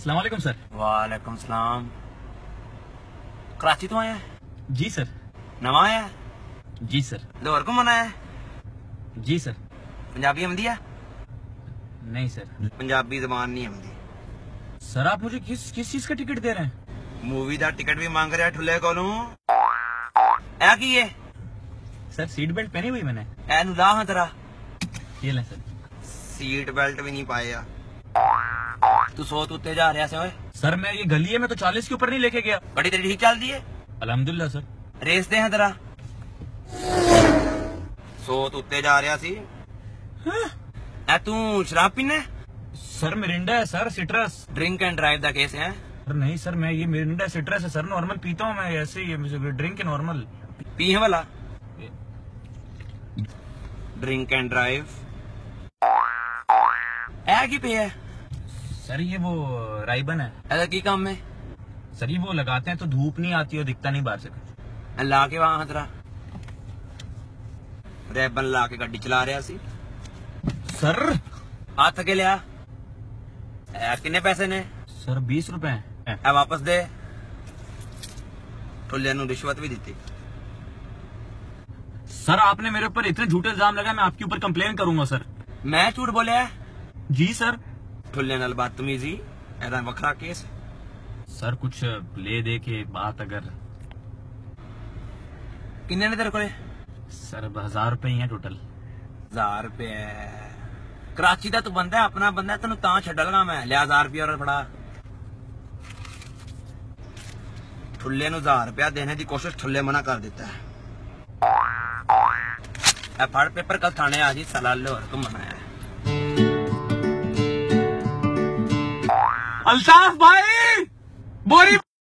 सलामकुम सर वालेकुम सलाम। कराची तो आया है? जी सर नवा आया है? जी सर लाहौर घूमन आया है? जी सर पंजाबी आंदी है? नहीं सर पंजाबी जबान नहीं आंदी सर आप मुझे किस किस चीज़ का टिकट दे रहे हैं? मूवी दा टिकट भी मांग रहा ठुले कोलों। ऐ की है सर सीट बेल्ट पहनी हुई मैंने। ऐ नु ला हाँ तेरा। ये लें सर सीट बेल्ट भी नहीं पाया तू सो तू उत्ते जा रहा से ओए। सर मैं ये गली है मैं तो चालीस के ऊपर नहीं लेके गया। गड्डी तेरी ठीक चलदी है? अलहमदुल्ला सर। रेस दे हैं तेरा। सो तू उत्ते जा रहा सी। ऐ तू शराब पीना सर मिरिंडा है sir citrus. Drink and drive the case है सर नहीं सर मैं ये मिरिंडा सिट्रस है सर नॉर्मल पीता हूँ मैं ऐसे ही ड्रिंक है नॉर्मल। पी है वाला? Drink and drive. ऐ की पे है? सर ये वो राइबन है। ऐसा की काम है? सर ये वो लगाते हैं तो धूप नहीं आती और दिखता नहीं बाहर से कुछ। ला के वहाँ तेरा रैबन ला के गड्डी चला रहा सी। सर! हथ के लिया। किन्ने पैसे ने? सर बीस रुपए। हैं वापस दे। ठुल्ले रिश्वत भी दी सर आपने मेरे ऊपर इतने झूठे इल्ज़ाम लगाए मैं आपके ऊपर कंप्लेन करूँगा सर। मैं झूठ बोलिया जी सर। ठुल्ले नल बदतमीजी एदा वखरा केस। सर कुछ ले दे के बात अगर। किन्ने ने तेरे को सर हज़ार रुपए है टोटल। हज़ार रुपए। कराची का तू बंदा है अपना बंदा तेन ता छा मैं। लिया हज़ार रुपया और फड़ा। ठुल्ले हज़ार रुपया देने की कोशिश ठुल्ले मना कर देता है। फड़ पेपर कल थाने आ जी सलाह लाहौर घूमना है। अल्ताफ भाई बोरी